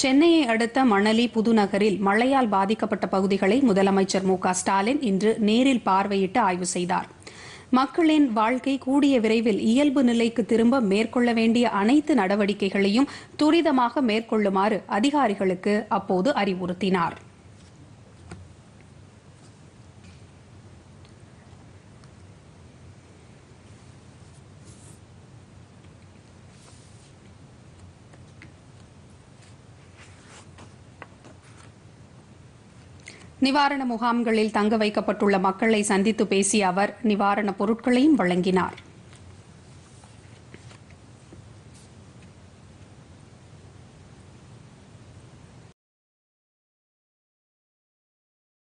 சென்னையை அடுத்த மணலி புதுநகரில் மழையால் பாதிக்கப்பட்ட பகுதிகளை முதலமைச்சர் மு ஸ்டாலின் இன்று நேரில் பார்வையிட்டு ஆய்வு செய்தார். மக்களின் வாழ்க்கை கூடிய விரைவில் இயல்பு நிலைக்கு திரும்ப மேற்கொள்ள வேண்டிய அனைத்து நடவடிக்கைகளையும் துரிதமாக மேற்கொள்ளுமாறு அதிகாரிகளுக்கு அப்போது அறிவுறுத்தினார். நிவாரண முகாம்களில் தங்க வைக்கப்பட்டுள்ள மக்களை சந்தித்து பேசிய அவர் நிவாரணப் பொருட்களையும் வழங்கினார்.